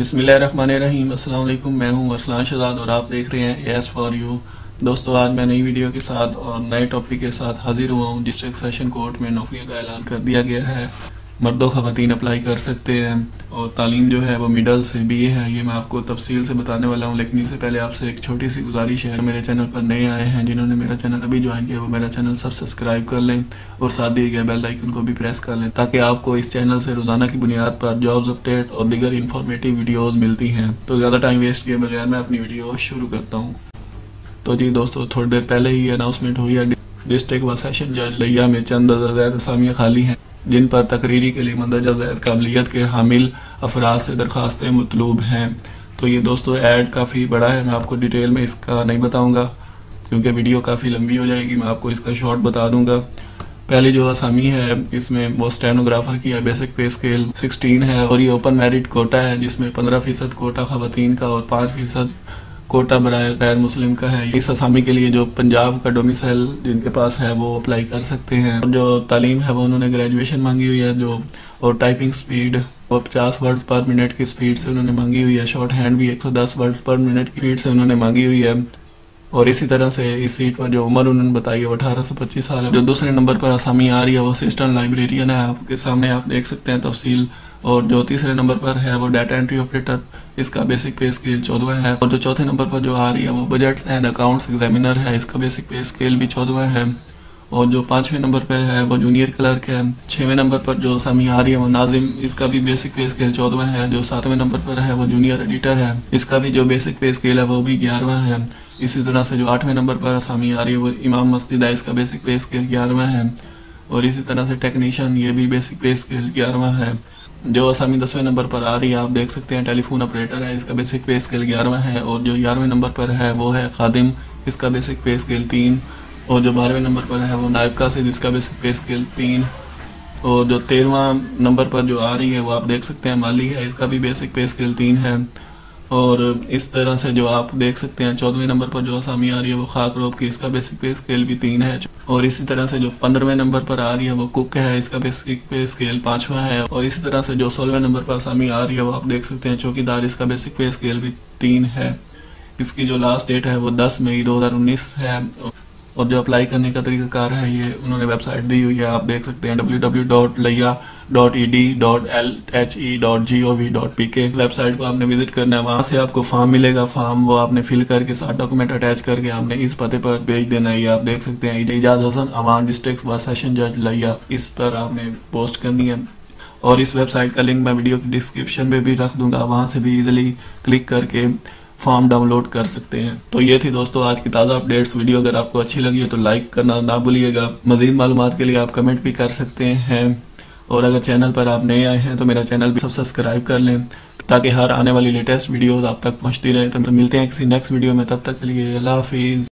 अस्सलाम वालेकुम मैं हूँ अरसलान शहजाद और आप देख रहे हैं एस फॉर यू दोस्तों, आज मैं नई वीडियो के साथ और नए टॉपिक के साथ हाजिर हुआ हूँ डिस्ट्रिक्ट सेशन कोर्ट में नौकरियों का ऐलान कर दिया गया है। मर्दों ख़वान अप्लाई कर सकते हैं। और तालीम जो है वो मिडल से बी है। ये मैं आपको तफसील से बताने वाला हूँ। लेकिन इससे पहले आपसे एक छोटी सी गुजारिश है। मेरे चैनल पर नए आए हैं। जिन्होंने मेरा चैनल अभी ज्वाइन किया वो मेरा चैनल सब सब्सक्राइब कर लें और साथ दिए गए बेल आइकन को भी प्रेस कर लें, ताकि आपको इस चैनल से रोज़ाना की बुनियाद पर जॉब्स अपडेट और दीगर इन्फॉर्मेटिव वीडियोज़ मिलती हैं। तो ज़्यादा टाइम वेस्ट किए बगैर मैं अपनी वीडियो शुरू करता हूँ। तो जी दोस्तों, थोड़ी देर पहले ही अनाउंसमेंट हुई है। डिस्ट्रिक्ट व सेशन जज लिया में चंद असामियाँ खाली हैं। जिन पर तकरीरी के लिए मंदरजा जैद काबिलियत के हामिल अफराज से दरख्वास्तें मतलूब हैं। तो ये दोस्तों, ऐड काफ़ी बड़ा है। मैं आपको डिटेल में इसका नहीं बताऊँगा, क्योंकि वीडियो काफ़ी लंबी हो जाएगी। मैं आपको इसका शॉर्ट बता दूँगा। पहली जो असामी है, इसमें वो स्टेनोग्राफर की है, बेसिक पे स्केल 16 है, और ये ओपन मेरिट कोटा है, जिसमें 15 फ़ीसद कोटा खातन का और 5 फ़ीसद कोटा बरए गैर मुस्लिम का है। इस आसामी के लिए जो पंजाब का डोमिसाइल जिनके पास है, वो अप्लाई कर सकते हैं। जो तालीम है, वो उन्होंने ग्रेजुएशन मांगी हुई है, जो और टाइपिंग स्पीड वो पचास वर्ड्स पर मिनट की स्पीड से उन्होंने मांगी हुई है। शॉर्ट हैंड भी 110 वर्ड्स पर मिनट की स्पीड से उन्होंने मांगी हुई है। और इसी तरह से इस सीट पर जो उम्र उन्होंने बताई है, वो अठारह से पच्चीस साल है। जो दूसरे नंबर पर आसामी आ रही है, वो असिस्टेंट लाइब्रेरियन है। आपके सामने आप देख सकते हैं तफसील। और जो तीसरे नंबर पर है, वो डाटा एंट्री ऑपरेटर इसका बेसिक पे स्केल चौदवा है। और जो चौथे नंबर पर जो आ रही है, वो बजट एंड अकाउंट्स एग्जामिनर है। इसका बेसिक पे स्केल भी चौदवा है। और जो पाँचवें नंबर पर है, वो जूनियर क्लर्क है। छवें नंबर पर जो सामी आ रही है, वो नाजिम, इसका भी बेसिक पे स्केल चौदवा है। जो सातवें नंबर पर है, वो जूनियर एडिटर है। इसका भी जो बेसिक पे स्केल है, वो भी ग्यारहवा है। इसी तरह से जो आठवें नंबर पर सामी आ रही है, वो इमाम मस्जिद है, इसका बेसिक पे स्केल ग्यारहवा है। और इसी तरह से टेक्नीशियन ये भी बेसिक पे स्केल ग्यारहवा है। जो असामी दसवें नंबर पर आ रही है, आप देख सकते हैं टेलीफोन ऑपरेटर है, इसका बेसिक पे स्केल ग्यारहवा है। और जो ग्यारहवें नंबर पर है, वो है खादिम, इसका बेसिक पे स्केल तीन। और जो बारहवें नंबर पर है, वो नायब कासिद, इसका बेसिक पे स्केल तीन। और जो तेरहवा नंबर पर जो आ रही है, वो आप देख सकते हैं, माली है, इसका भी बेसिक पे स्केल तीन है। और इस तरह से जो आप देख सकते हैं, चौदहवें नंबर पर जो आसामी आ रही है, वो खाक रोब की इसका बेसिक पे स्केल भी तीन है। और इसी तरह से जो पंद्रहवें नंबर पर आ रही है, वो कुक है, इसका बेसिक पे स्केल पांचवा है। और इसी तरह से जो सोलहवें नंबर पर आसामी आ रही है, वो आप देख सकते हैं, चौकीदार इसका बेसिक पे स्केल भी तीन है। इसकी जो लास्ट डेट है, वो दस मई दो हज़ार उन्नीस है। और जो अप्लाई करने का तरीकाकार है, ये उन्होंने वेबसाइट दी हुई है, आप देख सकते हैं W W dot dot E D dot L H E dot G O V dot P K website को आपने विज़िट करना है। वहाँ से आपको फॉर्म मिलेगा। फॉर्म वो आपने फिल करके साथ डॉक्यूमेंट अटैच करके आपने इस पते पर भेज देना है। आप देख सकते हैं। इजाज हसन, अवान डिस्ट्रिक्ट व सेशन जज लिया। इस पर आपने पोस्ट करनी है। और इस वेबसाइट का लिंक मैं वीडियो की डिस्क्रिप्शन में भी रख दूँगा। वहाँ से भी इजिली क्लिक करके फॉर्म डाउनलोड कर सकते हैं। तो ये थी दोस्तों आज की ताज़ा अपडेट्स वीडियो अगर आपको अच्छी लगी है तो लाइक करना ना भूलिएगा। मजीद मालूम के लिए आप कमेंट भी कर सकते हैं। और अगर चैनल पर आप नए आए हैं तो मेरा चैनल भी सब सब्सक्राइब कर लें, ताकि हर आने वाली लेटेस्ट वीडियोस आप तक पहुँचती रहे। तो मिलते हैं किसी नेक्स्ट वीडियो में, तब तक के लिए अल्लाह हाफिज़।